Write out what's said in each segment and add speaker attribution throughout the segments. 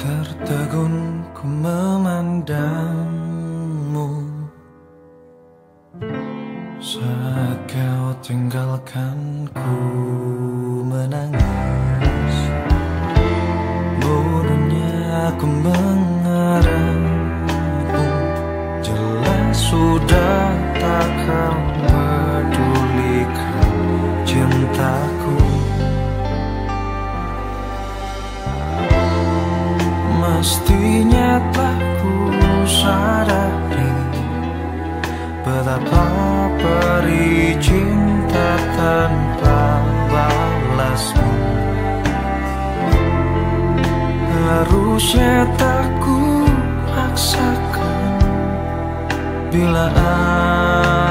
Speaker 1: Tertegun ku memandangmu. Saat kau tinggalkan ku menangis Bodohnya aku mengharapmu Jelas sudah tak kau pedulikan cintaku Mestinya tak ku sadari Betapa perih cinta tanpa balasmu. Harusnya tak ku paksakan Bila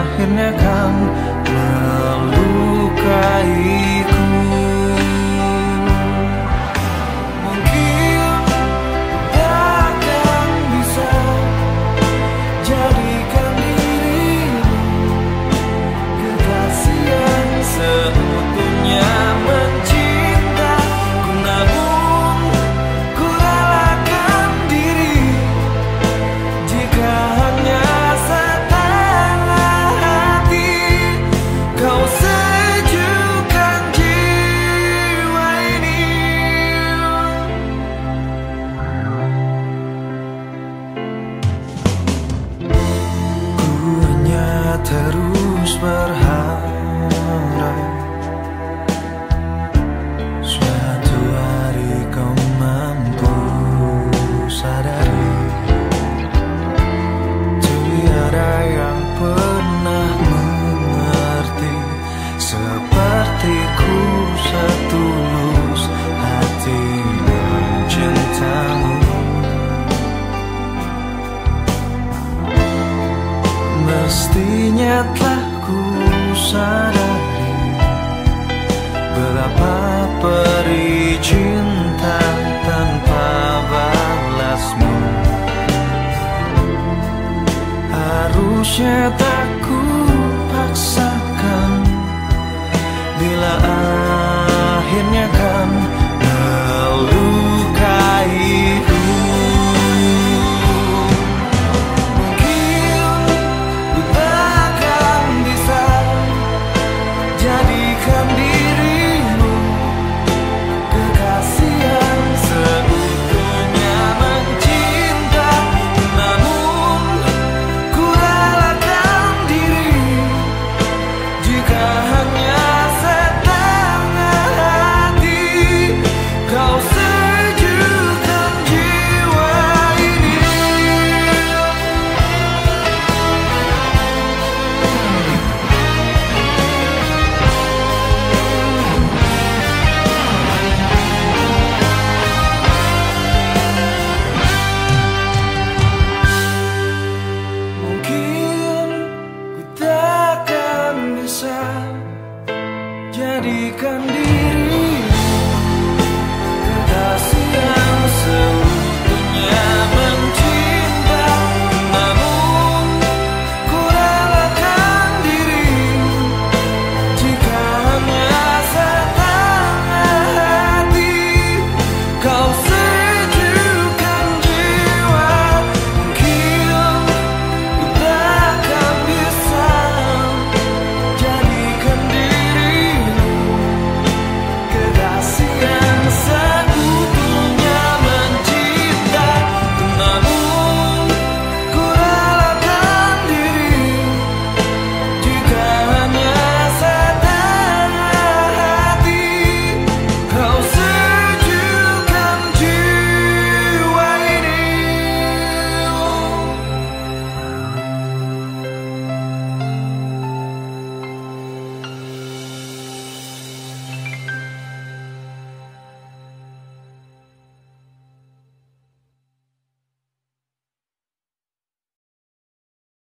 Speaker 1: akhirnya terus berharap telah ku sadari Betapa perih cinta tanpa balasmu? Harusnya tak ku paksakan 照